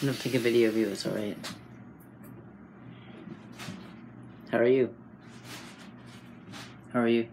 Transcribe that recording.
I'm gonna take a video of you, it's alright. How are you? How are you?